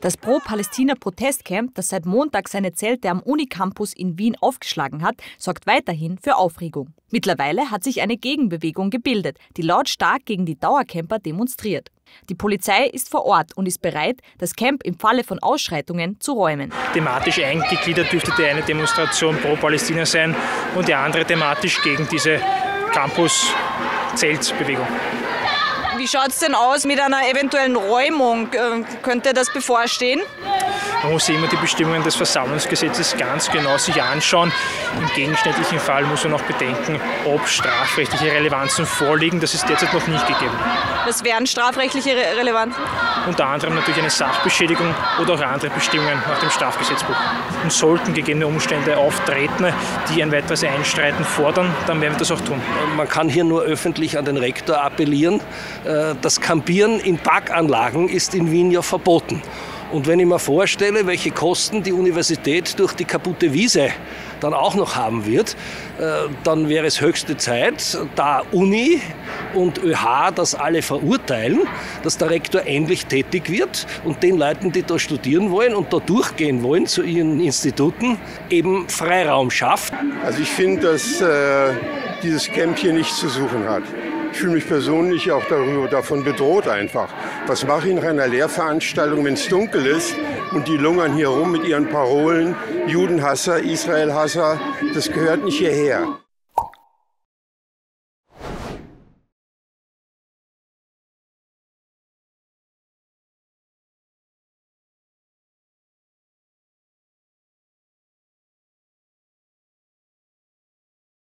Das Pro-Palästina-Protestcamp, das seit Montag seine Zelte am Unicampus in Wien aufgeschlagen hat, sorgt weiterhin für Aufregung. Mittlerweile hat sich eine Gegenbewegung gebildet, die lautstark gegen die Dauercamper demonstriert. Die Polizei ist vor Ort und ist bereit, das Camp im Falle von Ausschreitungen zu räumen. Thematisch eingegliedert dürfte die eine Demonstration pro Palästina sein und die andere thematisch gegen diese Campus-Zeltbewegung. Wie schaut es denn aus mit einer eventuellen Räumung? Äh, könnte das bevorstehen? Man muss immer die Bestimmungen des Versammlungsgesetzes ganz genau sich anschauen. Im gegenständlichen Fall muss man auch bedenken, ob strafrechtliche Relevanzen vorliegen. Das ist derzeit noch nicht gegeben. Was wären strafrechtliche Re Relevanzen? Unter anderem natürlich eine Sachbeschädigung oder auch andere Bestimmungen nach dem Strafgesetzbuch. Und sollten gegebene Umstände auftreten, die ein weiteres Einstreiten fordern, dann werden wir das auch tun. Man kann hier nur öffentlich an den Rektor appellieren. Äh, das Campieren in Parkanlagen ist in Wien ja verboten. Und wenn ich mir vorstelle, welche Kosten die Universität durch die kaputte Wiese dann auch noch haben wird, äh, dann wäre es höchste Zeit, da Uni und ÖH das alle verurteilen, dass der Rektor endlich tätig wird und den Leuten, die da studieren wollen und da durchgehen wollen zu ihren Instituten, eben Freiraum schafft. Also ich finde, dass äh, dieses Camp hier nichts zu suchen hat. Ich fühle mich persönlich auch darüber, davon bedroht einfach. Was mache ich nach einer Lehrveranstaltung, wenn es dunkel ist und die lungern hier rum mit ihren Parolen, Judenhasser, Israelhasser, das gehört nicht hierher.